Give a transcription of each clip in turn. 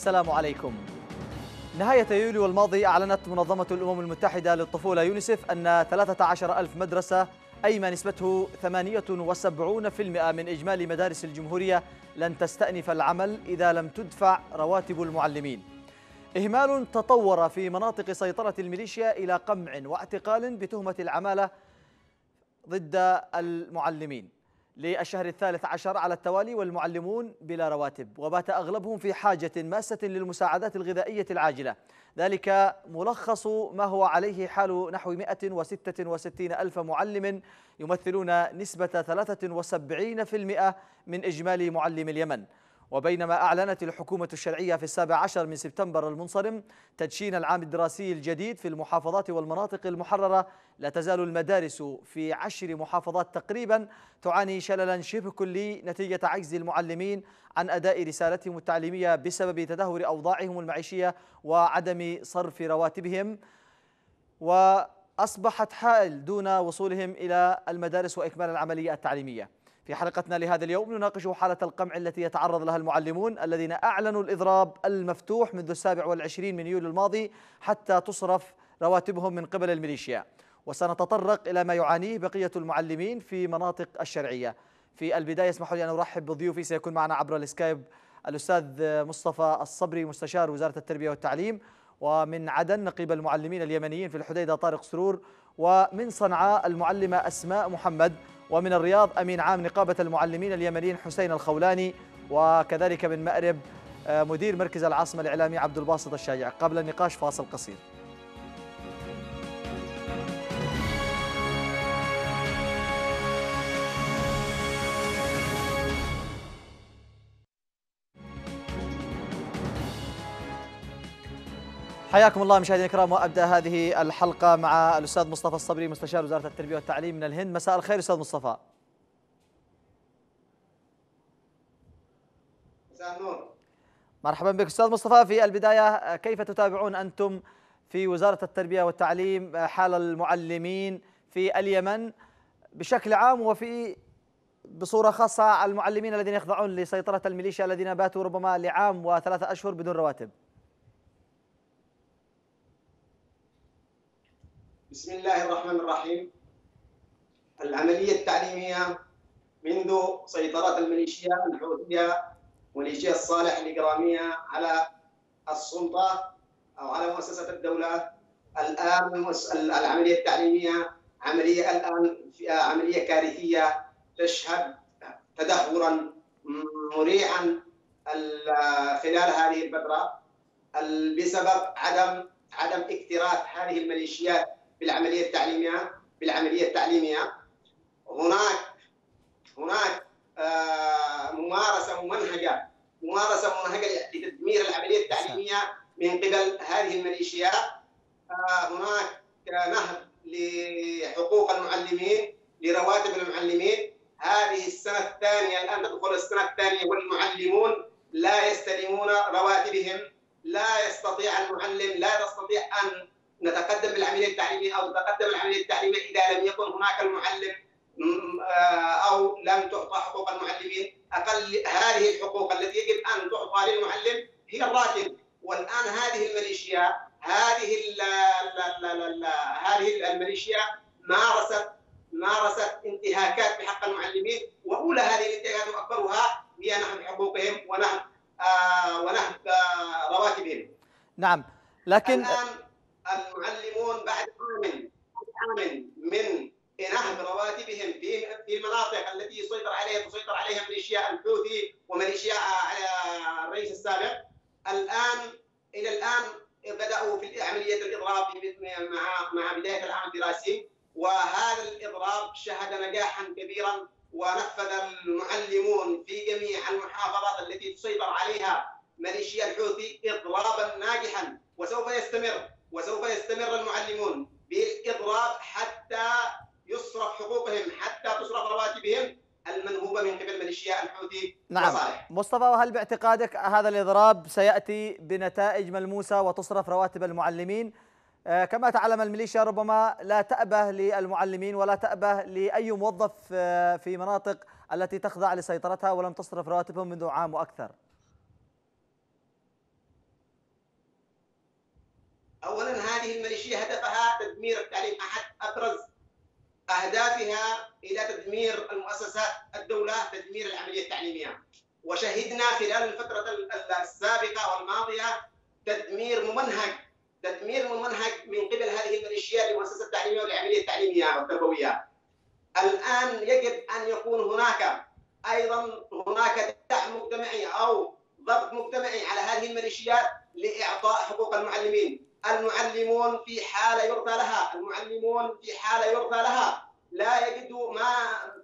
السلام عليكم. نهاية يوليو الماضي أعلنت منظمة الأمم المتحدة للطفولة يونيسف أن 13 ألف مدرسة أي ما نسبته 78% من إجمالي مدارس الجمهورية لن تستأنف العمل إذا لم تدفع رواتب المعلمين. إهمال تطور في مناطق سيطرة الميليشيا إلى قمع واعتقال بتهمة العمالة ضد المعلمين. للشهر الثالث عشر على التوالي والمعلمون بلا رواتب وبات أغلبهم في حاجة ماسة للمساعدات الغذائية العاجلة. ذلك ملخص ما هو عليه حال نحو 166 ألف معلم يمثلون نسبة 73% من إجمالي معلم اليمن. وبينما أعلنت الحكومة الشرعية في السابع عشر من سبتمبر المنصرم تدشين العام الدراسي الجديد في المحافظات والمناطق المحررة. لا تزال المدارس في عشر محافظات تقريبا تعاني شللا شبه كلي نتيجة عجز المعلمين عن أداء رسالتهم التعليمية بسبب تدهور أوضاعهم المعيشية وعدم صرف رواتبهم. وأصبحت حائل دون وصولهم إلى المدارس وإكمال العملية التعليمية. في حلقتنا لهذا اليوم نناقش حالة القمع التي يتعرض لها المعلمون الذين أعلنوا الإضراب المفتوح منذ السابع والعشرين من يوليو الماضي حتى تصرف رواتبهم من قبل الميليشيا. وسنتطرق إلى ما يعانيه بقية المعلمين في مناطق الشرعية. في البداية اسمحوا لي أن أرحب بضيوفي سيكون معنا عبر السكايب الأستاذ مصطفى الصبري مستشار وزارة التربية والتعليم. ومن عدن نقيب المعلمين اليمنيين في الحديدة طارق سرور ومن صنعاء المعلمة أسماء محمد ومن الرياض أمين عام نقابة المعلمين اليمنيين حسين الخولاني وكذلك من مأرب مدير مركز العاصمة الإعلامي عبد الباسط الشاجع قبل النقاش فاصل قصير. حياكم الله مشاهدينا الكرام وأبدأ هذه الحلقة مع الأستاذ مصطفى الصبري مستشار وزارة التربية والتعليم من الهند. مساء الخير أستاذ مصطفى. مساء النور. مرحبا بك أستاذ مصطفى. في البداية كيف تتابعون أنتم في وزارة التربية والتعليم حال المعلمين في اليمن بشكل عام وفي بصورة خاصة المعلمين الذين يخضعون لسيطرة الميليشيا الذين باتوا ربما لعام وثلاثة أشهر بدون رواتب؟ بسم الله الرحمن الرحيم. العملية التعليمية منذ سيطرة الميليشيا الحوثية ميليشيا الصالح الإجرامية على السلطة أو على مؤسسة الدولة الآن العملية التعليمية عملية الآن عملية كارثية تشهد تدهورا مريعا خلال هذه الفترة. بسبب عدم عدم اكتراث هذه الميليشيات بالعملية التعليمية بالعملية التعليمية. هناك هناك آه ممارسة ممنهجة ممارسة ممنهجة لتدمير العملية التعليمية من قبل هذه الميليشيات آه هناك نهب لحقوق المعلمين لرواتب المعلمين. هذه السنة الثانية الآن تدخل السنة الثانية والمعلمون لا يستلمون رواتبهم لا يستطيع المعلم لا تستطيع أن نتقدم بالعملية التعليمية أو تتقدم العملية التعليمية إذا لم يكن هناك المعلم أو لم تعطى حقوق المعلمين. أقل هذه الحقوق التي يجب أن تعطى للمعلم هي الراتب. والآن هذه الميليشيا هذه ال ال ال هذه الميليشيا مارست مارست انتهاكات بحق المعلمين. وأولى هذه الانتهاكات وأكبرها هي نهب حقوقهم ونهب آه ونهب آه رواتبهم. نعم لكن الآن المعلمون بعد عام عام من نهب رواتبهم في في المناطق التي يسيطر عليها تسيطر عليها ميليشيا الحوثي وميليشيا الرئيس السابق. الآن إلى الآن بدأوا في عملية الإضراب مع مع بداية العام الدراسي. وهذا الإضراب شهد نجاحا كبيرا ونفذ المعلمون في جميع المحافظات التي تسيطر عليها ميليشيا الحوثي اضرابا ناجحا. وسوف يستمر. وسوف يستمر المعلمون بالاضراب حتى يصرف حقوقهم حتى تصرف رواتبهم المنهوبة من قبل ميليشيا الحوثي نعم. وصالح. مصطفى وهل باعتقادك هذا الإضراب سيأتي بنتائج ملموسة وتصرف رواتب المعلمين؟ آه كما تعلم الميليشيا ربما لا تأبه للمعلمين ولا تأبه لأي موظف آه في مناطق التي تخضع لسيطرتها ولم تصرف رواتبهم منذ عام وأكثر اولا هذه الميليشيا هدفها تدمير التعليم أحد ابرز أهدافها إلى تدمير المؤسسات الدولة تدمير العملية التعليمية. وشهدنا خلال الفترة السابقة والماضية تدمير ممنهج تدمير ممنهج من قبل هذه الميليشيات للمؤسسه التعليمية والعملية التعليمية والتربوية. الآن يجب أن يكون هناك أيضا هناك دعم مجتمعي أو ضغط مجتمعي على هذه الميليشيات لإعطاء حقوق المعلمين. المعلمون في حاله يرثى لها. المعلمون في حاله يرثى لها. لا يجدوا ما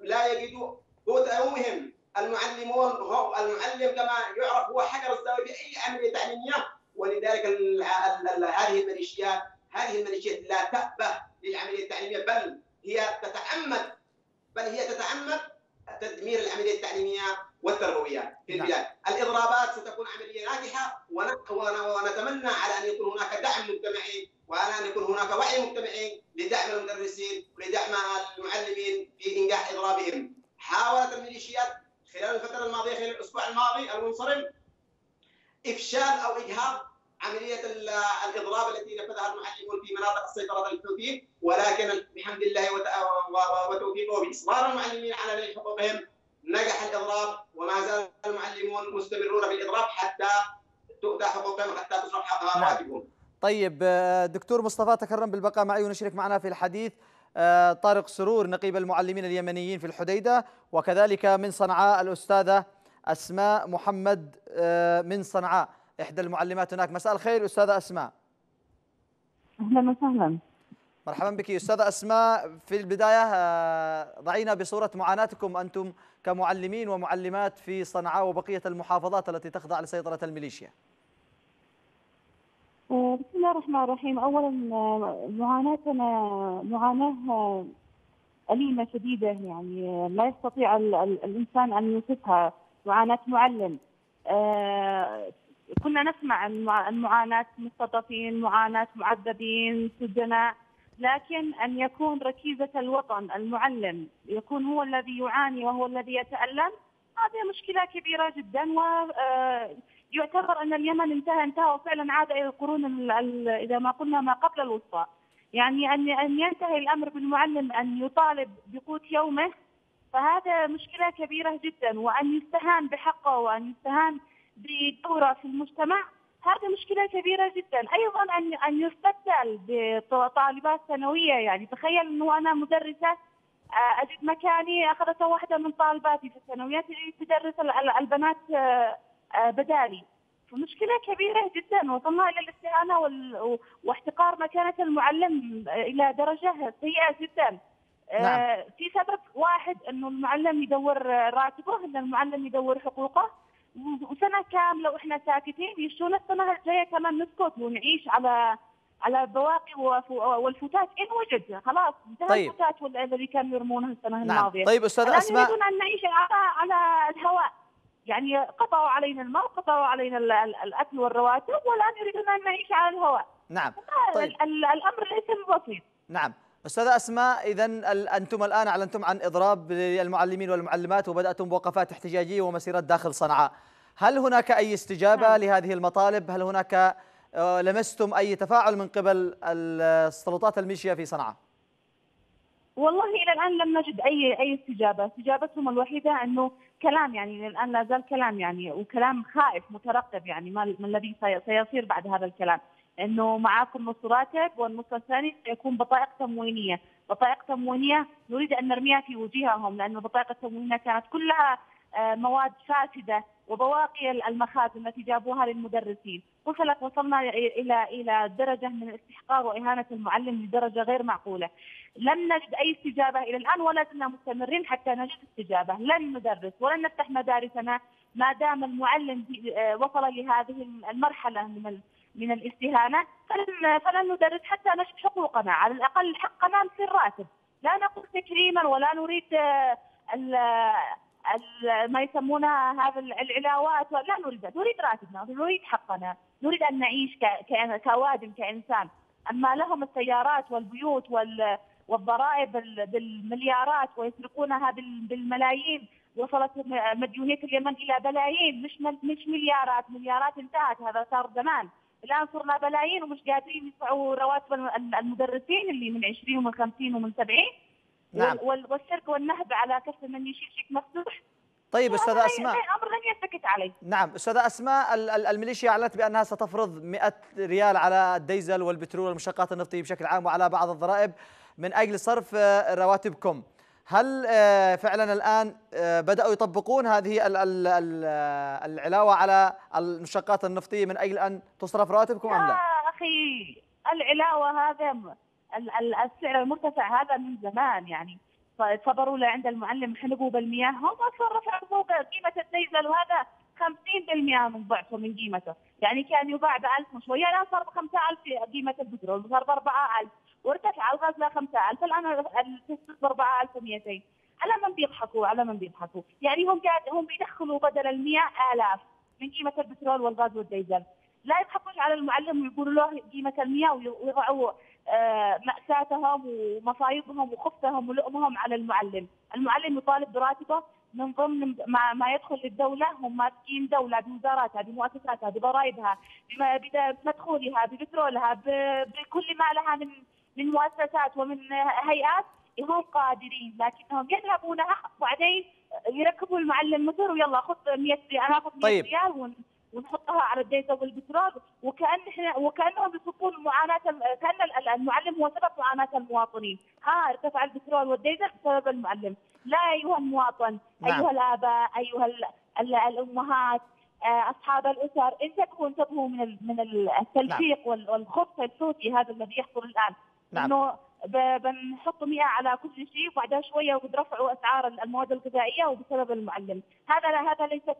لا يجدوا قوت يومهم المعلمون هو المعلم كما يعرف هو حجر الزاوية بأي عمليه تعليميه ولذلك هذه الميليشيات هذه الميليشيات لا تأبه للعملية التعليميه بل هي تتعمد بل هي تتعمد تدمير العملية التعليمية والتربوية في نعم. البلاد،. الإضرابات ستكون عملية ناجحة ونتمنى على أن يكون هناك دعم مجتمعي وعلى أن يكون هناك وعي مجتمعي لدعم المدرسين ولدعم المعلمين في إنجاح إضرابهم. حاولت الميليشيات خلال الفترة الماضية خلال الأسبوع الماضي المنصرم إفشال أو إجهاض عملية الإضراب التي نفذها المعلمون في مناطق السيطرة الحوثيين ولكن بحمد الله وتوفيقه بإصرار المعلمين على نيل حقوقهم نجح الإضراب وما زال المعلمون مستمرون بالإضراب حتى تؤتى حقوقهم تصرف رواتبهم. نعم. طيب آه، دكتور مصطفى تكرم بالبقاء معي ونشرك معنا في الحديث آه، طارق سرور نقيب المعلمين اليمنيين في الحديدة وكذلك من صنعاء الأستاذة أسماء محمد آه، من صنعاء إحدى المعلمات هناك. مساء الخير أستاذة أسماء. أهلا وسهلا. مرحبا بك أستاذة أسماء. في البداية آه، ضعينا بصورة معاناتكم أنتم كمعلمين ومعلمات في صنعاء وبقية المحافظات التي تخضع لسيطرة الميليشيا. آه، بسم الله الرحمن الرحيم. اولا معاناتنا معاناة أليمة شديدة. يعني لا يستطيع الإنسان أن يوصفها. معاناة معلم. آه كنا نسمع المعاناة مختطفين معاناة معذبين سجناء لكن أن يكون ركيزة الوطن المعلم يكون هو الذي يعاني وهو الذي يتألم هذه مشكلة كبيرة جدا ويعتبر أن اليمن انتهى انتهى وفعلا عاد إلى القرون إذا ما قلنا ما قبل الوسطى. يعني أن أن ينتهي الأمر بالمعلم أن يطالب بقوت يومه فهذا مشكلة كبيرة جدا. وأن يستهان بحقه وأن يستهان بدوره في المجتمع هذه مشكلة كبيرة جدا. أيضا أن أن يستبدل بطالبات ثانوية يعني تخيل أنه أنا مدرسة آه، أجد مكاني أخذت واحدة من طالباتي في الثانويات تدرس البنات آه، آه، بدالي. فمشكلة كبيرة جدا وصلنا إلى الاستهانة واحتقار مكانة المعلم إلى درجة سيئة جدا. نعم. في سبب واحد إنه المعلم يدور راتبه إن المعلم يدور حقوقه. وسنه كاملة وإحنا ساكتين يشون السنة الجايه كمان نسكت ونعيش على على بواقي والفتات إن وجد. خلاص انتهى طيب. الفتات الذي كانوا يرمونها السنة نعم. الماضية. طيب أستاذ أسماء. يريدون أن نعيش على على الهواء. يعني قطعوا علينا الماء قطعوا علينا الأكل والرواتب والآن يريدون أن نعيش على الهواء. نعم. طيب. الأمر ليس بسيط. نعم. أستاذة أسماء اذا أنتم الآن أعلنتم عن إضراب المعلمين والمعلمات وبدأتم بوقفات احتجاجية ومسيرات داخل صنعاء هل هناك أي استجابة نعم. لهذه المطالب هل هناك آه، لمستم أي تفاعل من قبل السلطات الميليشيا في صنعاء والله إلى الآن لم نجد أي أي استجابة، استجابتهم الوحيدة أنه كلام يعني الآن لا زال كلام يعني وكلام خائف مترقب يعني ما الذي سيصير بعد هذا الكلام. إنه معاكم نص راتب والنص الثاني سيكون بطائق تموينية، بطائق تموينية نريد أن نرميها في وجوههم لأن البطائق التموينية كانت كلها آه، مواد فاسدة وبواقي المخازن التي جابوها للمدرسين، وصلت وصلنا إلى إلى درجة من الاستحقار وإهانة المعلم لدرجة غير معقولة. لم نجد أي استجابة إلى الآن ولا زلنا مستمرين حتى نجد استجابة، لن ندرس ولن نفتح مدارسنا ما دام المعلم آه، وصل لهذه المرحلة من من الاستهانة فلن فلن ندرس حتى نجد حقوقنا. على الأقل حقنا في الراتب لا نقول تكريما ولا نريد آه، ال ال ما يسمونها هذا العلاوات. لا نريد نريد راتبنا نريد حقنا. نريد أن نعيش كوادم كإنسان. أما لهم السيارات والبيوت وال والضرائب بالمليارات ويسرقونها بالملايين. وصلت مديونية اليمن إلى بلايين. مش مش مليارات مليارات انتهت. هذا صار زمان. الان صرنا بلايين ومش قادرين يدفعوا رواتب المدرسين اللي من 20 ومن 50 ومن 70 نعم. والسرقه والنهب على كف من يشيل شيك مفتوح. طيب أستاذة أسماء. أمر لن يسكت عليه. نعم. أستاذة أسماء الميليشيا أعلنت بأنها ستفرض 100 ريال على الديزل والبترول والمشتقات النفطية بشكل عام وعلى بعض الضرائب. من أجل صرف رواتبكم. هل آه، فعلا الآن آه، بدأوا يطبقون هذه العلاوة على المشتقات النفطية من أجل أن تصرف رواتبكم أم لا؟ يا أخي العلاوة هذا السعر المرتفع هذا من زمان يعني. صبروا له عند المعلم حنقوا بالمياه. هم أصلا رفعوا فوق قيمه الديزل وهذا 50% من ضعفه من قيمته، يعني كان يباع ب 1000 وشوية الآن صار ب 5000 قيمة البترول صار ب 4000 وارتفع الغاز ل 5000 الآن التسعير ب 4200 على من بيضحكوا؟ على من بيضحكوا؟ يعني هم قاعد هم بيدخلوا بدل ال 100000 من قيمة البترول والغاز والديزل. لا يضحكوش على المعلم ويقولوا له قيمة المياه ويضعوا آه، مأساتهم ومصايبهم وخبثهم ولؤمهم على المعلم، المعلم يطالب براتبه من ضمن ما, ما يدخل للدولة. هم ماسكين دولة بوزاراتها بمؤسساتها بضرائبها بمدخولها ببترولها بكل ما لها من من مؤسسات ومن هيئات هم قادرين لكنهم يذهبونها وبعدين يركبوا المعلم متر ويلا خذ 100 ريال أنا أخذ 100 طيب. ريال ونحطها على الديزل والبترول وكأن إحنا وكأنهم يصبون معاناة كأن المعلم هو سبب معاناة المواطنين، ها ارتفع البترول والديزل بسبب المعلم، لا أيها المواطن، نعم. أيها الآباء، أيها الأمهات، آه، أصحاب الأسر انتبهوا انتبهوا من من التلفيق نعم. والخبث الصوتي هذا الذي يحصل الآن نعم. إنه بنحط 100 على كل شيء وبعدها شوية وبترفعوا أسعار المواد الغذائية وبسبب المعلم، هذا هذا ليست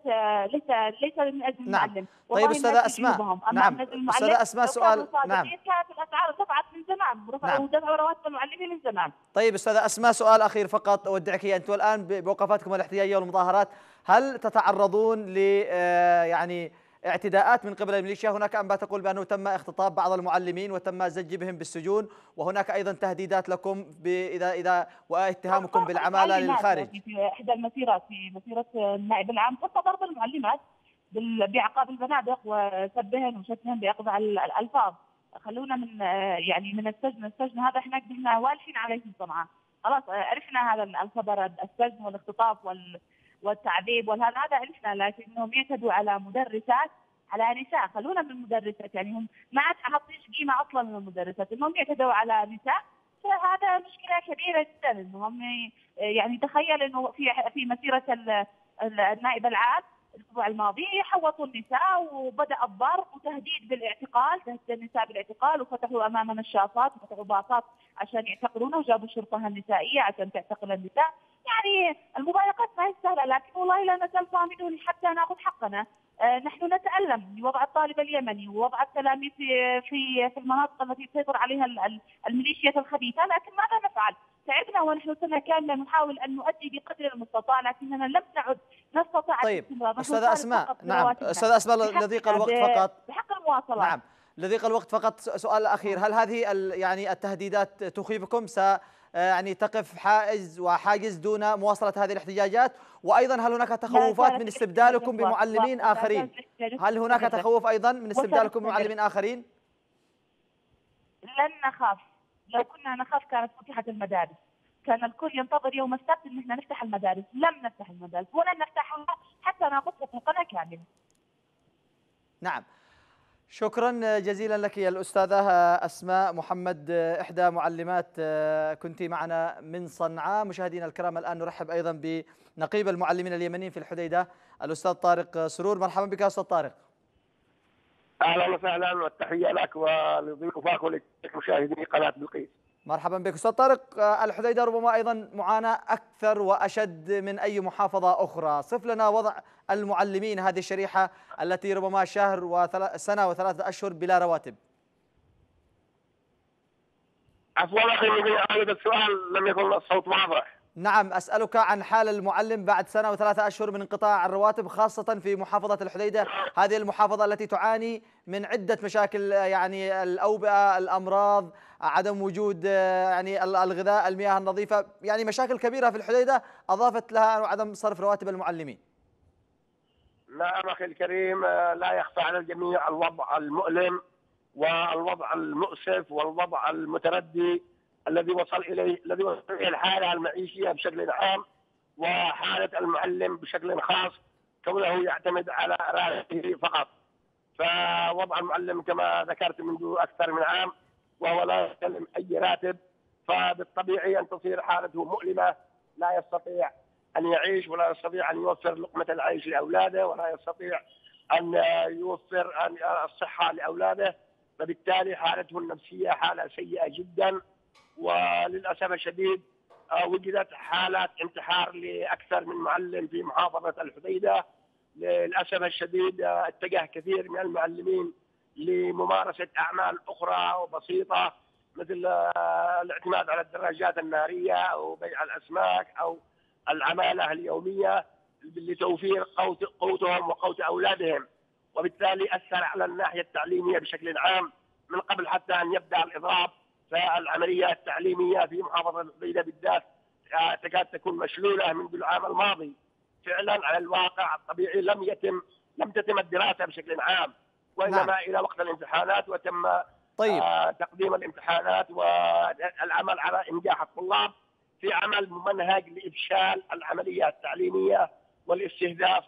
ليس ليس من أجل نعم. المعلم. طيب أستاذة أسماء. نعم. أستاذة أسماء سؤال. نعم. كانت الأسعار؟ ارتفعت من زمان. ورفعوا نعم. دفعوا رواتب المعلمين من زمان. طيب أستاذة أسماء سؤال أخير فقط. أودعك أنتم الآن بوقفاتكم الاحتجاجيه والمظاهرات. هل تتعرضون ل آه، يعني اعتداءات من قبل الميليشيا. هناك أنباء تقول بأنه تم اختطاف بعض المعلمين وتم الزج بهم بالسجون. وهناك أيضا تهديدات لكم إذا إذا واتهامكم بالعمالة للخارج. في إحدى المسيرات في مسيرة النائب العام. تم ضرب المعلمات بعقاب البنادق وسبهن وشتمهن بأقضى الألفاظ. خلونا من يعني من السجن. السجن هذا إحنا قدرنا والفين عليهم صنعاء خلاص عرفنا هذا الخبر السجن والاختطاف وال والتعذيب وهذا هذا عرفنا لكنهم يعتدوا على مدرسات على نساء خلونا من المدرسات يعني هم ما عاد حاطين قيمة أصلا من المدرسات إنهم يعتدوا على نساء فهذا مشكلة كبيرة جدا إنهم يعني تخيل إنه في في مسيرة النائب العام الأسبوع الماضي حوطوا النساء وبدأ الضرب وتهديد بالاعتقال تهديد النساء بالاعتقال وفتحوا امامنا الشاطات وفتحوا باصات عشان يعتقلونا وجابوا الشرطة النسائية عشان تعتقل النساء. يعني المضايقات ما هي سهلة لكن والله لا نزال صامدون حتى ناخذ حقنا. آه نحن نتألم بوضع الطالب اليمني ووضع التلاميذ في في في المناطق التي تسيطر عليها الميليشيات الخبيثة لكن ماذا نفعل؟ تعبنا ونحن سنه كامله نحاول أن نؤدي بقدر المستطاع لكننا لم نعد نستطيع طيب أستاذة أسماء نعم أستاذة أسماء لضيق الوقت فقط. بحق المواصلات نعم لضيق الوقت فقط سؤال اخير هل هذه يعني التهديدات تخيفكم؟ س يعني تقف حائز وحاجز دون مواصلة هذه الاحتجاجات وأيضا هل هناك تخوفات من استبدالكم بمعلمين آخرين هل هناك تخوف أيضا من استبدالكم بمعلمين آخرين لن نخاف لو كنا نخاف كانت فتحت المدارس كان الكل ينتظر يوم السبت ان إحنا نفتح المدارس، لم نفتح المدارس ولن نفتحها حتى ناخذ حقوقنا كامله. نعم. شكرا جزيلا لك يا الأستاذة أسماء محمد إحدى معلمات كنت معنا من صنعاء. مشاهدينا الكرام الآن نرحب أيضا بنقيب المعلمين اليمنيين في الحديدة الأستاذ طارق سرور. مرحبا بك أستاذ طارق. أهلا وسهلا والتحية لك ولضيوفك ولمشاهدي قناة بلقيس. مرحبا بك. أستاذ طارق الحديده ربما أيضا معاناة أكثر وأشد من أي محافظة أخرى. صف لنا وضع المعلمين هذه الشريحة التي ربما شهر وسنه وثلاثة أشهر بلا رواتب. عفوا أخي السؤال لم يكن الصوت واضح. نعم أسألك عن حال المعلم بعد سنة وثلاثة أشهر من انقطاع الرواتب خاصة في محافظة الحديدة. هذه المحافظة التي تعاني من عدة مشاكل يعني الأوبئة الأمراض عدم وجود يعني الغذاء المياه النظيفة يعني مشاكل كبيرة في الحديدة أضافت لها عدم صرف رواتب المعلمين. نعم أخي الكريم آه، لا يخفى على الجميع الوضع المؤلم والوضع المؤسف والوضع المتردي. الذي وصل إليه الذي وصل إليه الحالة المعيشية بشكل عام وحالة المعلم بشكل خاص كونه يعتمد على راتبه فقط. فوضع المعلم كما ذكرت منذ أكثر من عام وهو لا يستلم أي راتب فبالطبيعي أن تصير حالته مؤلمة لا يستطيع أن يعيش ولا يستطيع أن يوفر لقمة العيش لأولاده ولا يستطيع أن يوفر الصحة لأولاده. فبالتالي حالته النفسية حالة سيئة جدا. وللأسف الشديد آه، وجدت حالات انتحار لأكثر من معلم في محافظة الحديدة. للأسف الشديد آه، اتجه كثير من المعلمين لممارسة أعمال أخرى وبسيطة مثل آه، الاعتماد على الدراجات النارية أو بيع الأسماك أو العمالة اليومية لتوفير قوت قوتهم وقوت أولادهم. وبالتالي أثر على الناحية التعليمية بشكل عام من قبل حتى أن يبدأ الاضراب فالعمليه التعليمية في محافظة الحديده بالذات آه، تكاد تكون مشلولة منذ العام الماضي فعلا على الواقع الطبيعي لم يتم لم تتم الدراسة بشكل عام وإنما نعم. إلى وقت الامتحانات وتم طيب. آه تقديم الامتحانات والعمل على إنجاح الطلاب في عمل ممنهج لإفشال العملية التعليمية والاستهداف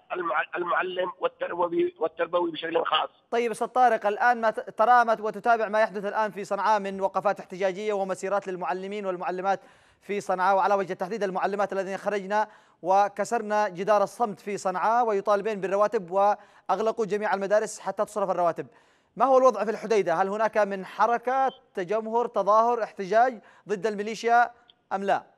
المعلم والتربوي والتربوي بشكل خاص. طيب أستاذ طارق الآن ما ترى وتتابع ما يحدث الآن في صنعاء من وقفات احتجاجية ومسيرات للمعلمين والمعلمات في صنعاء وعلى وجه التحديد المعلمات الذين خرجنا وكسرنا جدار الصمت في صنعاء ويطالبين بالرواتب وأغلقوا جميع المدارس حتى تصرف الرواتب. ما هو الوضع في الحديدة؟ هل هناك من حركة تجمهر تظاهر احتجاج ضد الميليشيا أم لا؟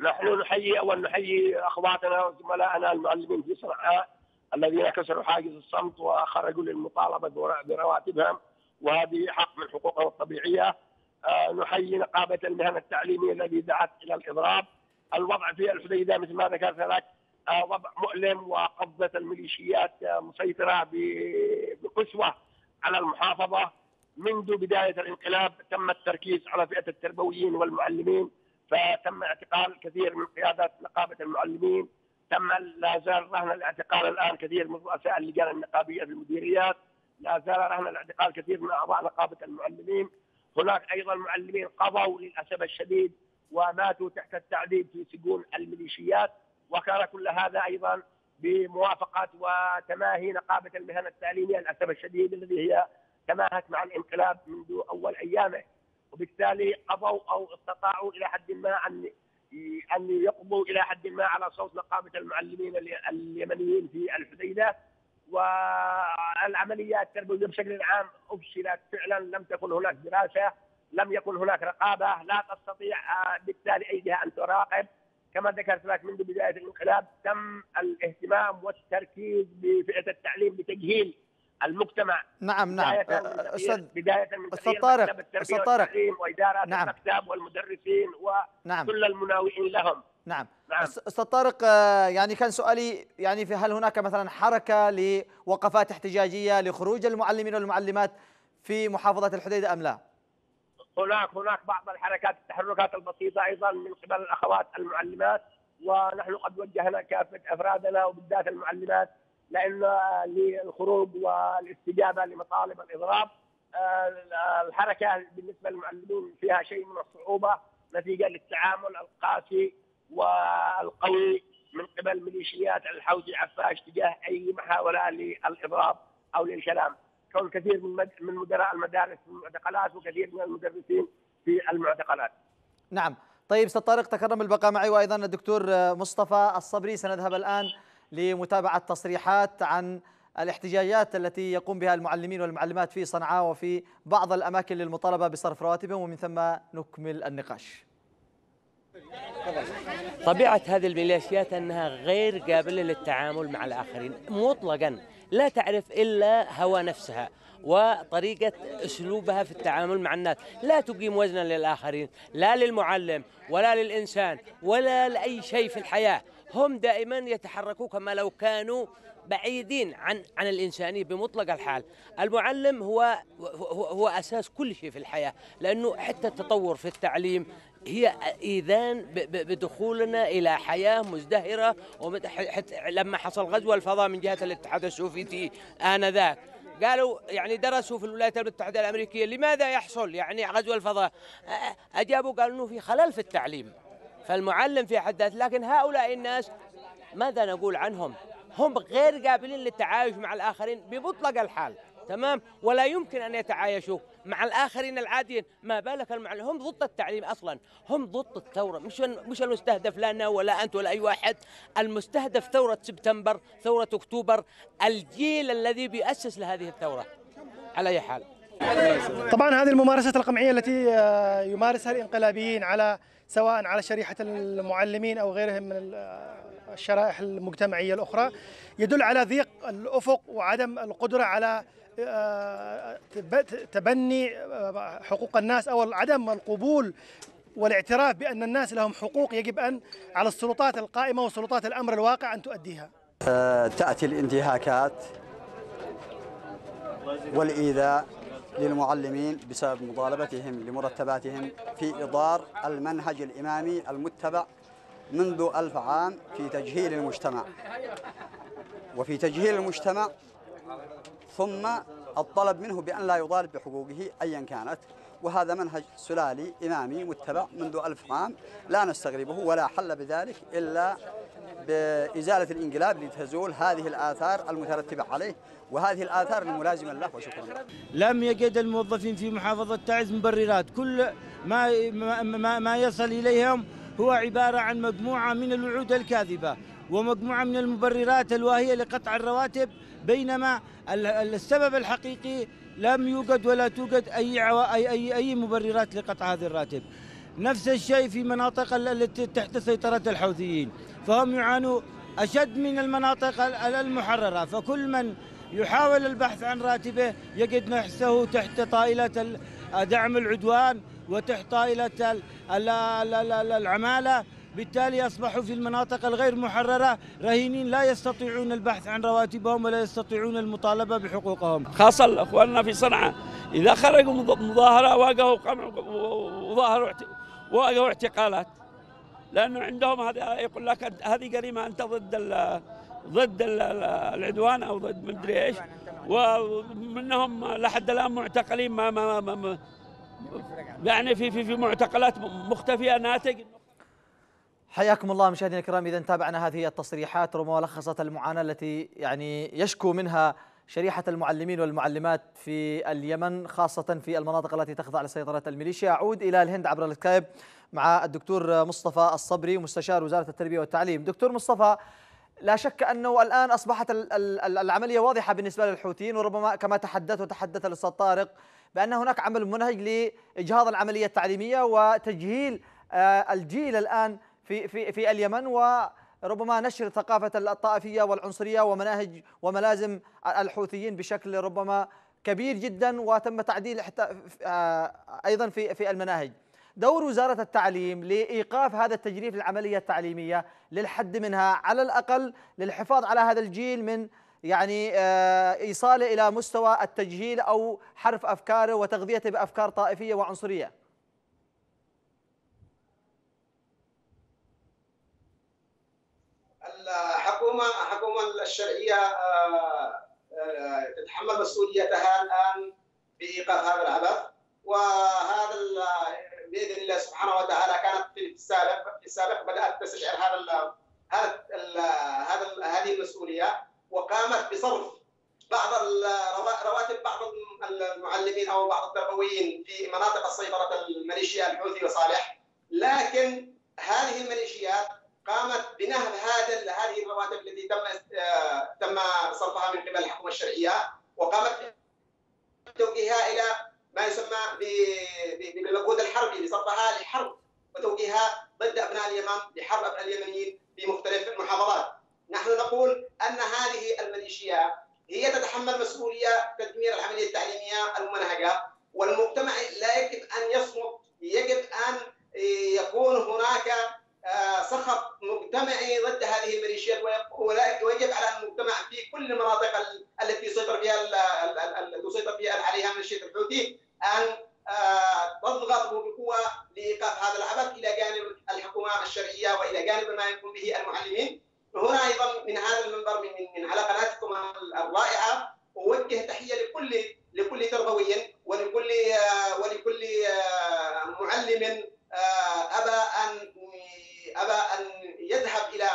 نحن نحيي اول نحيي أخواتنا وزملائنا المعلمين في صنعاء الذين كسروا حاجز الصمت وخرجوا للمطالبة برواتبهم وهذه حق من حقوقهم الطبيعية. آه، نحيي نقابة المهن التعليمية التي دعت إلى الإضراب. الوضع في الحديدة مثل ما ذكرت لك آه، وضع مؤلم وقبضة الميليشيات آه، مسيطرة بقسوة على المحافظة. منذ بداية الانقلاب تم التركيز على فئة التربويين والمعلمين. فتم اعتقال كثير من قيادات نقابة المعلمين تم لا زال رهن الاعتقال الآن كثير من رؤساء اللجان النقابية في المديريات لا زال رهن الاعتقال كثير من أعضاء نقابة المعلمين. هناك أيضا معلمين قضوا للأسف الشديد وماتوا تحت التعذيب في سجون الميليشيات وكان كل هذا أيضا بموافقة وتماهي نقابة المهن التعليمية للأسف الشديد الذي هي تماهت مع الانقلاب منذ أول أيامه. وبالتالي قضوا أو استطاعوا إلى حد ما أن أن يقضوا إلى حد ما على صوت نقابة المعلمين اليمنيين في الحديده والعمليات التربويه بشكل عام افشلت فعلا لم تكن هناك دراسة لم يكن هناك رقابة لا تستطيع آه، بالتالي اي جهه أن تراقب. كما ذكرت لك منذ بداية الانقلاب تم الاهتمام والتركيز بفئة التعليم بتجهيل المجتمع نعم نعم أستاذ بداية من أستاذ طارق أستاذ طارق وادارات نعم. المكتب والمدرسين نعم. وكل. المناوئين لهم نعم نعم أستاذ طارق يعني كان سؤالي يعني في هل هناك مثلا حركة لوقفات احتجاجية لخروج المعلمين والمعلمات في محافظة الحديده أم لا؟ هناك هناك بعض الحركات التحركات البسيطة أيضا من قبل الأخوات المعلمات ونحن قد وجهنا كافة أفرادنا وبالذات المعلمات للخروج والاستجابة لمطالب الإضراب آه، الحركة بالنسبة للمعلمين فيها شيء من الصعوبة نتيجة للتعامل القاسي والقوي من قبل ميليشيات الحوثي عفاش تجاه أي محاولة للإضراب أو للكلام. كون كثير من من مدراء المدارس في المعتقلات وكثير من المدرسين في المعتقلات. نعم، طيب أستاذ طارق تكرم البقاء معي وأيضا الدكتور مصطفى الصبري. سنذهب الآن لمتابعة تصريحات عن الاحتجاجات التي يقوم بها المعلمين والمعلمات في صنعاء وفي بعض الأماكن للمطالبة بصرف رواتبهم ومن ثم نكمل النقاش. طبيعة هذه الميليشيات أنها غير قابلة للتعامل مع الآخرين مطلقا. لا تعرف إلا هوى نفسها وطريقة أسلوبها في التعامل مع الناس. لا تقيم وزنا للآخرين لا للمعلم ولا للإنسان ولا لأي شيء في الحياة. هم دائما يتحركوا كما لو كانوا بعيدين عن عن الانسانيه بمطلق الحال. المعلم هو هو, هو أساس كل شيء في الحياة لأنه حتى التطور في التعليم هي اذان بدخولنا إلى حياة مزدهرة. لما حصل غزو الفضاء من جهة الاتحاد السوفيتي آنذاك. قالوا يعني درسوا في الولايات المتحدة الأمريكية لماذا يحصل يعني غزو الفضاء؟ أجابوا قالوا إنه في خلل في التعليم. فالمعلم في حد ذاته لكن هؤلاء الناس ماذا نقول عنهم؟ هم غير قابلين للتعايش مع الآخرين بمطلق الحال تمام؟ ولا يمكن أن يتعايشوا مع الآخرين العاديين. ما بالك المعلم؟ هم ضد التعليم أصلا هم ضد الثورة. مش مش المستهدف لا أنا ولا أنت ولا أي واحد. المستهدف ثورة سبتمبر ثورة أكتوبر الجيل الذي بيأسس لهذه الثورة. على أي حال. طبعا هذه الممارسات القمعية التي آه، يمارسها الانقلابيين على سواء على شريحة المعلمين أو غيرهم من الشرائح المجتمعية الأخرى يدل على ضيق الأفق وعدم القدرة على آه، تبني آه، حقوق الناس أو عدم القبول والاعتراف بأن الناس لهم حقوق يجب أن على السلطات القائمة وسلطات الأمر الواقع أن تؤديها. تأتي الانتهاكات والإيذاء للمعلمين بسبب مطالبتهم لمرتباتهم في إطار المنهج الإمامي المتبع منذ ألف عام في تجهيل المجتمع. وفي تجهيل المجتمع ثم الطلب منه بأن لا يطالب بحقوقه أيا كانت وهذا منهج سلالي إمامي متبع منذ ألف عام لا نستغربه ولا حل بذلك إلا بإزالة الإنقلاب لتزول هذه الآثار المترتبة عليه وهذه الآثار الملازمة له وشكرا لم يجد الموظفين في محافظة تعز مبررات. كل ما, ما, ما يصل إليهم هو عبارة عن مجموعة من الوعود الكاذبة ومجموعة من المبررات الواهية لقطع الرواتب بينما السبب الحقيقي لم يوجد ولا توجد أي أي أي, أي مبررات لقطع هذه الراتب. نفس الشيء في مناطق التي تحت سيطرة الحوثيين. فهم يعانوا أشد من المناطق المحررة. فكل من يحاول البحث عن راتبه يجد نفسه تحت طائلة دعم العدوان وتحت طائلة العمالة. بالتالي أصبحوا في المناطق الغير محررة رهينين لا يستطيعون البحث عن رواتبهم ولا يستطيعون المطالبة بحقوقهم. خاصة أخواننا في صنعاء. إذا خرجوا مظاهرة واقعوا قمع وظاهروا واقعوا اعتقالات. لأنه عندهم هذا يقول لك هذه جريمة أنت ضد ضد العدوان أو ضد مدري إيش. ومنهم لحد الآن معتقلين ما ما, ما, ما يعني في في في معتقلات مختفية ناتج. حياكم الله مشاهدينا الكرام. إذا تابعنا هذه التصريحات ربما لخصت المعاناة التي يعني يشكو منها شريحة المعلمين والمعلمات في اليمن خاصة في المناطق التي تخضع لسيطرة الميليشيا. اعود إلى الهند عبر السكايب مع الدكتور مصطفى الصبري مستشار وزارة التربية والتعليم. دكتور مصطفى لا شك أنه الآن أصبحت العملية واضحة بالنسبة للحوثيين وربما كما تحدث وتحدث الأستاذ طارق بأن هناك عمل منهج لإجهاض العملية التعليمية وتجهيل آه، الجيل الآن في في في اليمن وربما نشر ثقافة الطائفية والعنصرية ومناهج وملازم الحوثيين بشكل ربما كبير جدا وتم تعديل آه، أيضا في في المناهج. دور وزارة التعليم لإيقاف هذا التجريف للعملية التعليمية للحد منها على الأقل للحفاظ على هذا الجيل من يعني آه، إيصاله إلى مستوى التجهيل أو حرف أفكاره وتغذيته بأفكار طائفية وعنصرية. الحكومة الحكومة الشرعية آه، آه، تتحمل مسؤوليتها الآن بإيقاف هذا العبث وهذا بإذن الله سبحانه وتعالى كانت في السابق في السابق بدأت تستشعر هذا هذا هذا هذه المسؤولية. وقامت بصرف بعض رواتب بعض المعلمين أو بعض التربويين في مناطق السيطره الميليشيا الحوثي وصالح. لكن هذه الميليشيات قامت بنهب هذا هذه الرواتب التي تم آه، تم صرفها من قبل الحكومة الشرعية وقامت بتوجيهها إلى ما يسمى بالمجهود الحربي لصرفها لحرب وتوجيهها ضد أبناء اليمن لحرب أبناء اليمنيين في مختلف المحافظات. نحن نقول أن هذه الميليشيات هي تتحمل مسؤولية تدمير العملية التعليمية الممنهجه والمجتمع لا يجب أن يصمت يجب أن يكون هناك آه، سخط مجتمعي ضد هذه كل المناطق التي يسيطر فيها يسيطر فيها عليها الشيخ الحوثي أن تضغط بقوة لإيقاف هذا العبث إلى جانب الحكومة الشرعية وإلى جانب ما يقوم به المعلمين. وهنا أيضا من هذا المنبر من, من على قناتكم الرائعة أوجه تحية لكل لكل تربوي ولكل ولكل معلم ابى أن أبى أن يذهب إلى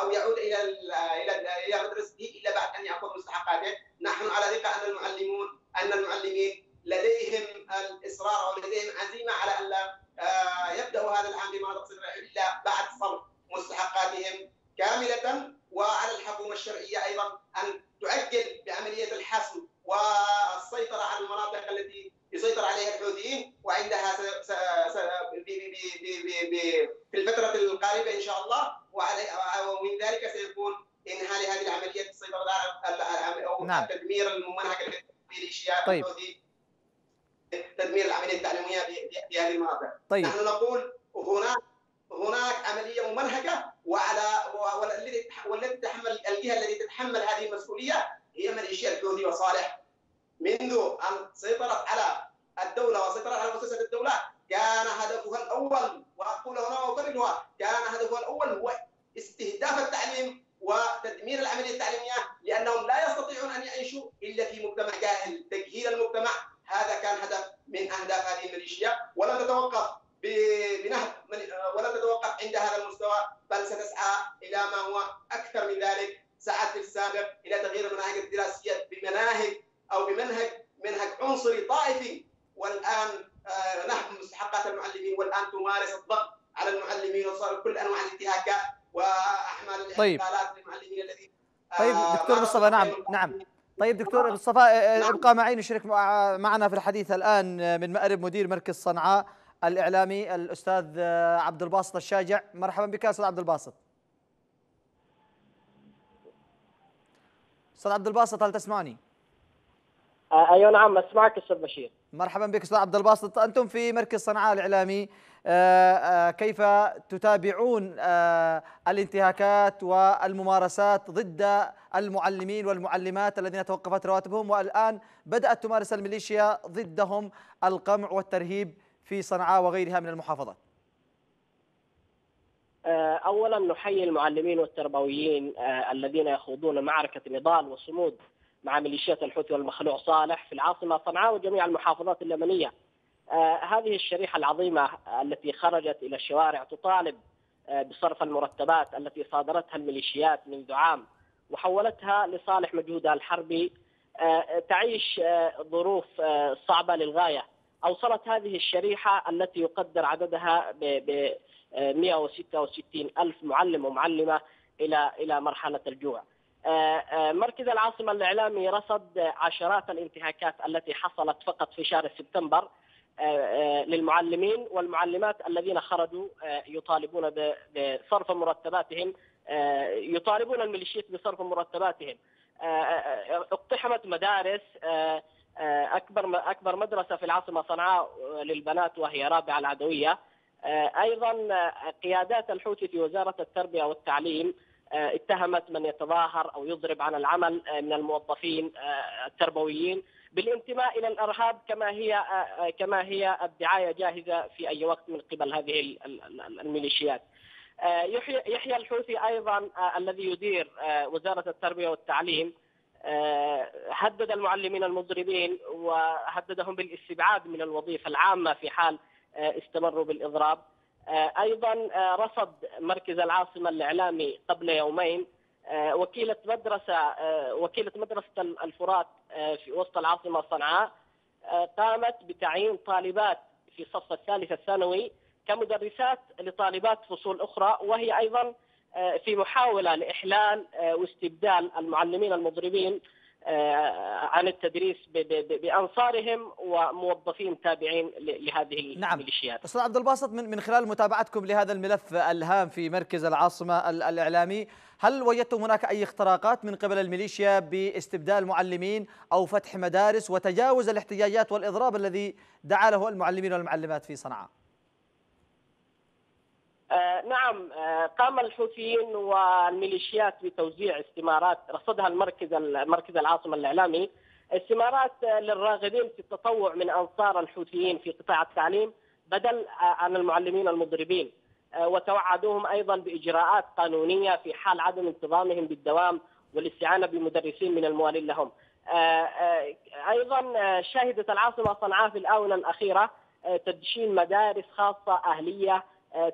أو يعود إلى إلى إلى مدرسته إلا بعد أن ياخذ مستحقاته، نحن على ثقه أن المعلمون ان المعلمين لديهم الاصرار ولديهم عزيمه على ان لا يبداوا هذا العام بمناطق الا بعد صرف مستحقاتهم كامله وعلى الحكومة الشرعيه أيضا ان تعجل بعمليه الحسم والسيطره على المناطق التي يسيطر عليها الحوثيين وعندها في الفترة القريبه ان شاء الله ومن ذلك سيكون انهاء لهذه العملية السيطره أو نعم. تدمير الممنهج الميليشيات طيب. الحوثي تدمير العملية التعليميه في هذه المناطق طيب. نحن نقول هناك هناك عمليه ممنهجه وعلى والذي والذي تتحمل الجهه التي تتحمل هذه المسؤوليه هي ميليشيا الحوثي وصالح منذ ان سيطرت على الدولة وسيطرت على مؤسسه الدولة كان هدفها الأول واقول هنا واكررها كان هدفها الأول هو استهداف التعليم وتدمير العملية التعليميه لانهم لا يستطيعون ان يعيشوا الا في مجتمع جاهل، تجهيل المجتمع هذا كان هدف من اهداف هذه الميليشيا ولن تتوقف بنهب ولن تتوقف عند هذا المستوى بل ستسعى إلى ما هو أكثر من ذلك سعت في السابق إلى تغيير المناهج الدراسيه بمناهج أو بمنهج منهج عنصري طائفي والان نهب مستحقات المعلمين والآن تمارس الضغط على المعلمين وصار كل أنواع الانتهاكات وأحمال طيب. للمعلمين الذين طيب دكتور مصطفى نعم نعم طيب دكتور مصطفى نعم. ابقى معي نشرك معنا في الحديث الآن من مأرب مدير مركز صنعاء الإعلامي الأستاذ عبد الباسط الشاجع مرحبا بك أستاذ عبد الباسط أستاذ عبد الباسط هل تسمعني؟ أيوه نعم أسمعك أستاذ بشير مرحبا بك أستاذ عبد الباسط. أنتم في مركز صنعاء الإعلامي. كيف تتابعون الانتهاكات والممارسات ضد المعلمين والمعلمات الذين توقفت رواتبهم؟ والآن بدأت تمارس الميليشيا ضدهم القمع والترهيب في صنعاء وغيرها من المحافظات. اولا نحيي المعلمين والتربويين الذين يخوضون معركة نضال وصمود مع ميليشيات الحوثي والمخلوع صالح في العاصمة صنعاء وجميع المحافظات اليمنية. آه هذه الشريحة العظيمة التي خرجت إلى الشوارع تطالب آه بصرف المرتبات التي صادرتها الميليشيات منذ عام وحولتها لصالح مجهودها الحربي آه تعيش ظروف صعبة للغاية. أوصلت هذه الشريحة التي يقدر عددها ب 166 ألف معلم ومعلمة إلى إلى مرحلة الجوع مركز العاصمة الإعلامي رصد عشرات الانتهاكات التي حصلت فقط في شهر سبتمبر للمعلمين والمعلمات الذين خرجوا يطالبون بصرف مرتباتهم يطالبون الميليشيات بصرف مرتباتهم. اقتحمت مدارس أكبر أكبر مدرسة في العاصمة صنعاء للبنات وهي رابعة العدوية. أيضا قيادات الحوثي في وزارة التربية والتعليم اتهمت من يتظاهر أو يضرب عن العمل من الموظفين التربويين بالانتماء إلى الأرهاب كما هي كما هي الدعاية جاهزة في أي وقت من قبل هذه الميليشيات. يحيى يحيى الحوثي أيضا الذي يدير وزارة التربية والتعليم هدد المعلمين المضربين وهددهم بالاستبعاد من الوظيفة العامة في حال استمروا بالإضراب. أيضا رصد مركز العاصمة الإعلامي قبل يومين. وكيلة مدرسة وكيلة مدرسة الفرات في وسط العاصمة صنعاء قامت بتعيين طالبات في الصف الثالث الثانوي كمدرسات لطالبات فصول أخرى وهي أيضا في محاولة لإحلال واستبدال المعلمين المضربين. عن التدريس بأنصارهم وموظفين تابعين لهذه نعم. الميليشيات. أستاذ عبد الباسط من من خلال متابعتكم لهذا الملف الهام في مركز العاصمة الإعلامي، هل وجدتم هناك أي اختراقات من قبل الميليشيا باستبدال معلمين أو فتح مدارس وتجاوز الاحتجاجات والإضراب الذي دعا له المعلمين والمعلمات في صنعاء؟ آه، نعم آه، قام الحوثيين والميليشيات بتوزيع استمارات رصدها المركز مركز العاصمة الإعلامي استمارات آه، للراغبين في التطوع من أنصار الحوثيين في قطاع التعليم بدل عن المعلمين المضربين وتوعدوهم أيضا بإجراءات قانونية في حال عدم انتظامهم بالدوام والاستعانة بمدرسين من الموالين لهم. أيضا شهدت العاصمة صنعاء في الآونة الأخيرة تدشين مدارس خاصة أهلية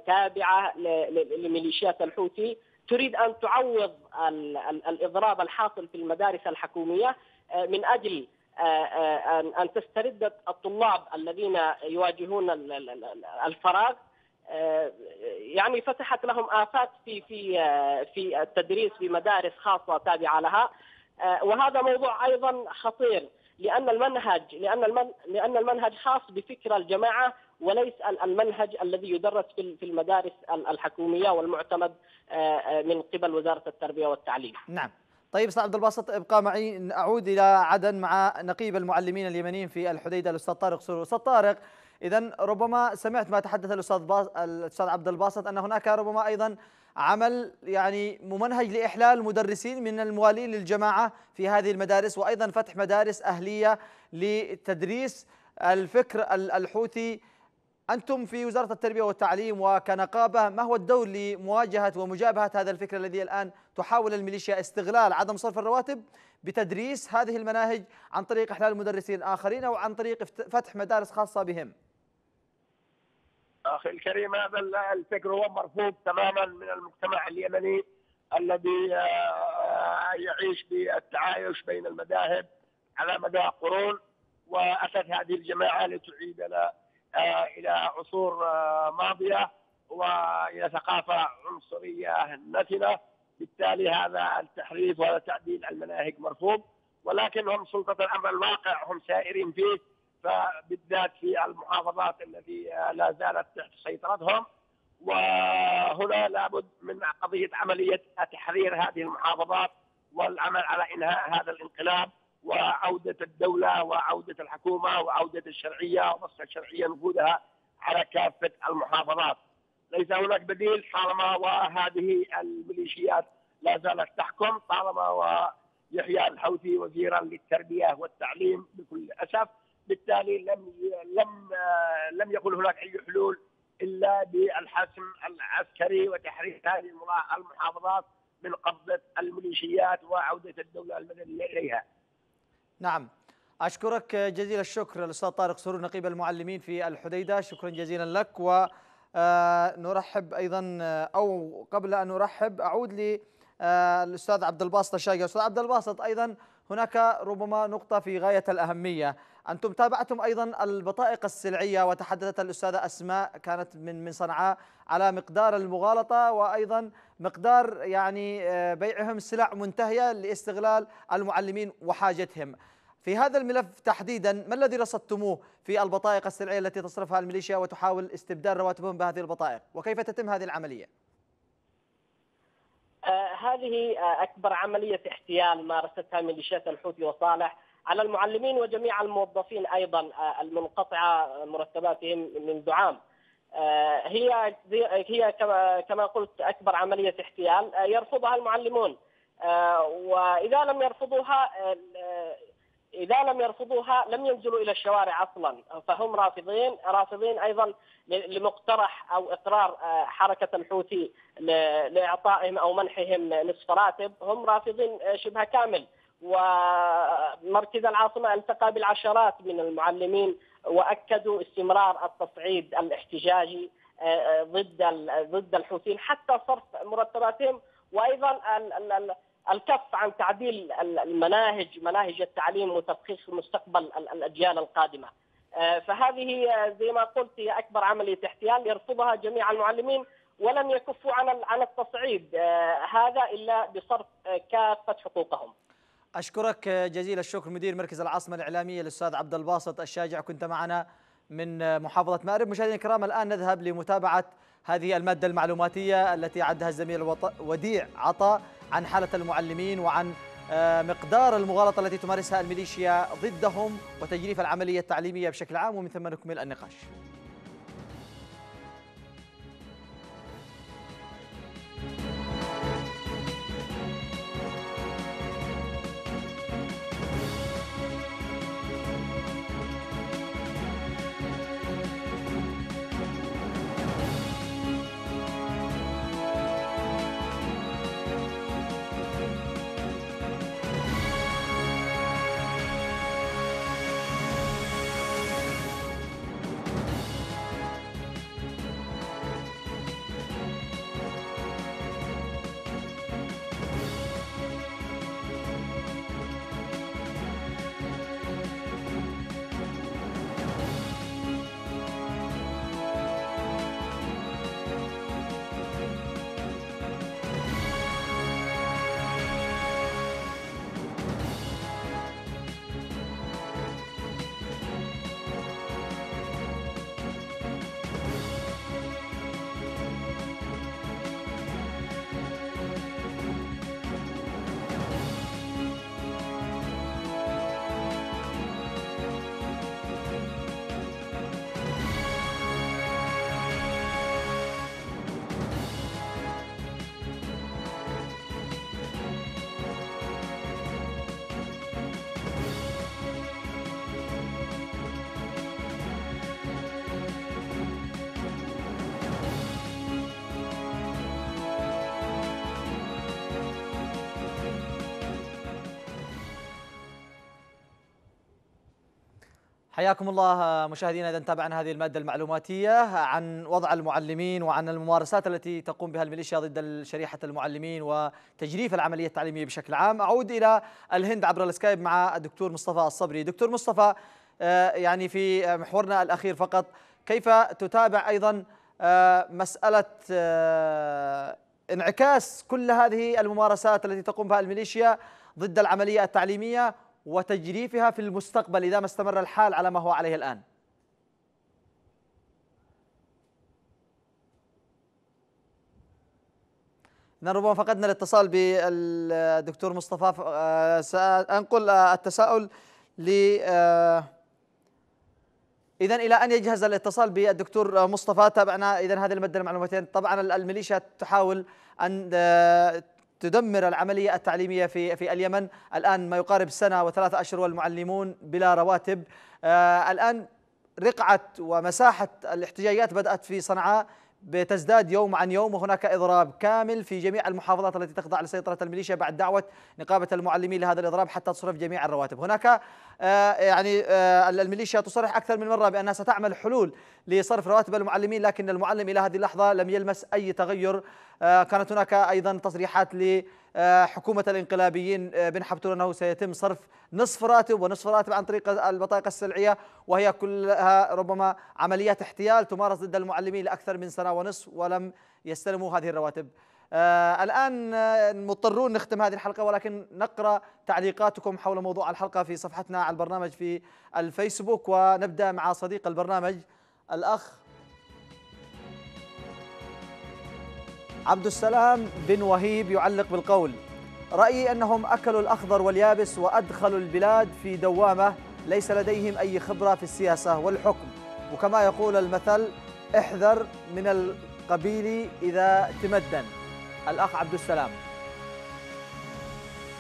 تابعة لميليشيات الحوثي تريد أن تعوض الإضراب الحاصل في المدارس الحكومية آه، من أجل آه، آه، ان تسترد الطلاب الذين يواجهون الفراغ. يعني فتحت لهم آفات في في في التدريس في مدارس خاصة تابعة لها. وهذا موضوع أيضا خطير لأن المنهج لأن لأن المنهج خاص بفكر الجماعة وليس المنهج الذي يدرس في المدارس الحكومية والمعتمد آه، آه، من قبل وزارة التربية والتعليم. نعم. طيب أستاذ عبد الباسط ابقى معي أعود إلى عدن مع نقيب المعلمين اليمنيين في الحديدة الأستاذ طارق سرور، أستاذ طارق اذا ربما سمعت ما تحدث الأستاذ باس الأستاذ عبد الباسط أن هناك ربما أيضا عمل يعني ممنهج لإحلال مدرسين من الموالين للجماعة في هذه المدارس وأيضا فتح مدارس أهلية لتدريس الفكر الحوثي أنتم في وزارة التربية والتعليم وكنقابة ما هو الدور لمواجهة ومجابهة هذا الفكر الذي الآن تحاول الميليشيا استغلال عدم صرف الرواتب بتدريس هذه المناهج عن طريق إحلال مدرسين آخرين أو عن طريق فتح مدارس خاصة بهم؟ أخي الكريم هذا الفكر هو مرفوض تماما من المجتمع اليمني الذي آه، يعيش بالتعايش بين المذاهب على مدى قرون وأتت هذه الجماعة لتعيدنا إلى عصور آه، ماضية وإلى ثقافة عنصرية نتنة. بالتالي هذا التحريف وهذا تعديل المناهج مرفوض. ولكن هم سلطة الأمر الواقع هم سائرين فيه. فبالذات في المحافظات التي آه، لا زالت تحت سيطرتهم. وهنا لابد من قضية عملية تحرير هذه المحافظات والعمل على إنهاء هذا الانقلاب. وعودة الدولة وعودة الحكومة وعودة الشرعية ومصر الشرعية نفوذها على كافة المحافظات. ليس هناك بديل طالما وهذه الميليشيات لا زالت تحكم طالما ويحيى الحوثي وزيرا للتربية والتعليم بكل أسف بالتالي لم لم لم يكن هناك أي حلول إلا بالحسم العسكري وتحرير هذه المحافظات من قبضة الميليشيات وعودة الدولة المدنية إليها. نعم. أشكرك جزيل الشكر الأستاذ طارق سرور نقيب المعلمين في الحديدة. شكرا جزيلا لك. ونرحب آه، أيضا آه، أو قبل أن نرحب أعود للأستاذ آه، عبد الباسط الشاقي. أستاذ عبد الباسط أيضا هناك ربما نقطة في غاية الأهمية. أنتم تابعتم أيضا البطائق السلعية وتحدثت الأستاذة أسماء كانت من من صنعاء على مقدار المغالطة وأيضا مقدار يعني بيعهم سلع منتهية لاستغلال المعلمين وحاجتهم. في هذا الملف تحديدا ما الذي رصدتموه في البطائق السلعية التي تصرفها الميليشيا وتحاول استبدال رواتبهم بهذه البطائق؟ وكيف تتم هذه العملية؟ آه هذه آه أكبر عملية احتيال مارستها ميليشيات الحوثي وصالح. على المعلمين وجميع الموظفين أيضا آه المنقطعة مرتباتهم منذ عام آه هي هي كما قلت أكبر عملية احتيال آه، يرفضها المعلمون. آه، وإذا لم يرفضوها إذا لم يرفضوها لم ينزلوا إلى الشوارع أصلا. فهم رافضين رافضين أيضا لمقترح أو إقرار آه، حركة الحوثي لإعطائهم أو منحهم نصف راتب. هم رافضين آه، شبه كامل. ومركز العاصمة التقى بالعشرات من المعلمين وأكدوا استمرار التصعيد الاحتجاجي آه، ضد ضد الحوثيين حتى صرف مرتباتهم وأيضا الكف عن تعديل المناهج مناهج التعليم وتفخيخ مستقبل الأجيال القادمة. آه، فهذه زي ما قلت هي أكبر عملية احتيال يرفضها جميع المعلمين ولن يكفوا عن عن التصعيد آه، هذا إلا بصرف آه، كافة حقوقهم. أشكرك جزيل الشكر مدير مركز العاصمة الإعلامية الأستاذ عبد الباسط الشاجع. كنت معنا من محافظة مأرب. مشاهدينا الكرام الآن نذهب لمتابعة هذه المادة المعلوماتية التي عدها الزميل وديع عطاء عن حالة المعلمين وعن آه، مقدار المغالطة التي تمارسها الميليشيا ضدهم وتجريف العملية التعليمية بشكل عام. ومن ثم نكمل النقاش. حياكم الله مشاهدينا إذا تابعنا هذه المادة المعلوماتية عن وضع المعلمين وعن الممارسات التي تقوم بها الميليشيا ضد شريحة المعلمين وتجريف العملية التعليمية بشكل عام. أعود إلى الهند عبر السكايب مع الدكتور مصطفى الصبري. دكتور مصطفى آه، يعني في محورنا الأخير فقط كيف تتابع أيضا آه، مسألة آه، انعكاس كل هذه الممارسات التي تقوم بها الميليشيا ضد العملية التعليمية وتجريفها في المستقبل إذا ما استمر الحال على ما هو عليه الآن. ربما فقدنا الاتصال بالدكتور مصطفى. آه، سأنقل التساؤل ل آه، إذا إلى أن يجهز الاتصال بالدكتور مصطفى. تابعنا إذا هذه المادة المعلوماتين طبعا الميليشيا تحاول أن آه، تدمر العملية التعليمية في في اليمن. الآن ما يقارب سنة وثلاثة أشهر والمعلمون بلا رواتب. آه الآن رقعة ومساحة الاحتجاجات بدأت في صنعاء بتزداد يوم عن يوم وهناك إضراب كامل في جميع المحافظات التي تخضع لسيطرة الميليشيا بعد دعوة نقابة المعلمين لهذا الإضراب حتى تصرف جميع الرواتب. هناك آه يعني آه الميليشيا تصرح أكثر من مرة بأنها ستعمل حلول لصرف رواتب المعلمين لكن المعلم إلى هذه اللحظة لم يلمس أي تغير. آه كانت هناك أيضا تصريحات لحكومة الانقلابيين آه، بن حبتون أنه سيتم صرف نصف راتب ونصف راتب عن طريق البطاقة السلعية وهي كلها ربما عمليات احتيال تمارس ضد المعلمين لأكثر من سنة ونصف ولم يستلموا هذه الرواتب. آه الآن آه، مضطرون نختم هذه الحلقة ولكن نقرأ تعليقاتكم حول موضوع الحلقة في صفحتنا على البرنامج في الفيسبوك ونبدأ مع صديق البرنامج الأخ عبد السلام بن وهيب يعلق بالقول رأيي أنهم أكلوا الأخضر واليابس وأدخلوا البلاد في دوامة ليس لديهم أي خبرة في السياسة والحكم. وكما يقول المثل احذر من القبيل إذا تمدن. الأخ عبد السلام.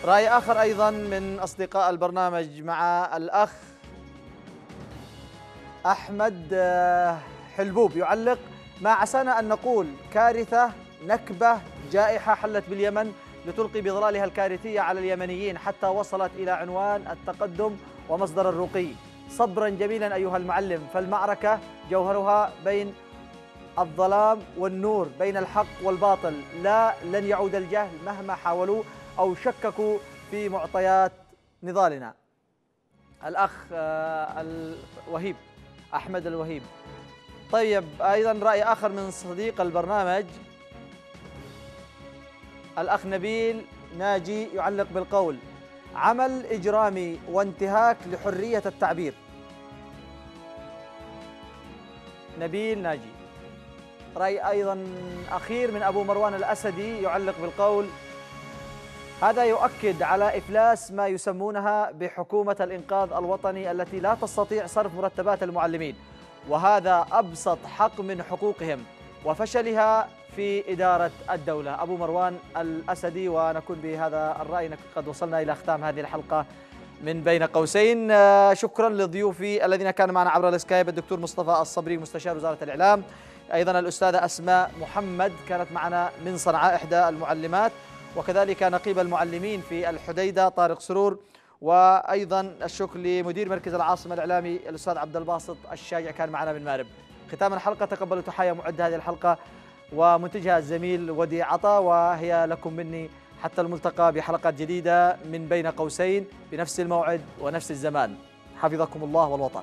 رأي آخر أيضا من أصدقاء البرنامج مع الأخ أحمد آه، حلبوب. يعلق ما عسانا أن نقول كارثة نكبة جائحة حلت باليمن لتلقي بظلالها الكارثية على اليمنيين حتى وصلت إلى عنوان التقدم ومصدر الرقي. صبرا جميلا أيها المعلم. فالمعركة جوهرها بين الظلام والنور بين الحق والباطل. لا لن يعود الجهل مهما حاولوا أو شككوا في معطيات نضالنا. الأخ آه، الوهيب. أحمد الوهيب. طيب أيضا رأي آخر من صديق البرنامج. الأخ نبيل ناجي يعلق بالقول عمل إجرامي وانتهاك لحرية التعبير. نبيل ناجي. رأي أيضا أخير من أبو مروان الأسدي يعلق بالقول هذا يؤكد على إفلاس ما يسمونها بحكومة الإنقاذ الوطني التي لا تستطيع صرف مرتبات المعلمين وهذا أبسط حق من حقوقهم وفشلها في إدارة الدولة. أبو مروان الأسدي ونكون بهذا الرأي قد وصلنا إلى ختام هذه الحلقة من بين قوسين. آه، شكرا لضيوفي الذين كانوا معنا عبر السكايب الدكتور مصطفى الصبري مستشار وزارة الإعلام. أيضا الأستاذة أسماء محمد كانت معنا من صنعاء إحدى المعلمات. وكذلك نقيب المعلمين في الحديدة طارق سرور وأيضا الشكر لمدير مركز العاصمة الإعلامي الأستاذ عبد الباسط الشاجع كان معنا من مارب. ختام الحلقة تقبلوا تحية معد هذه الحلقة ومنتجها الزميل ودي عطا وهي لكم مني حتى الملتقى بحلقات جديدة من بين قوسين بنفس الموعد ونفس الزمان. حفظكم الله والوطن.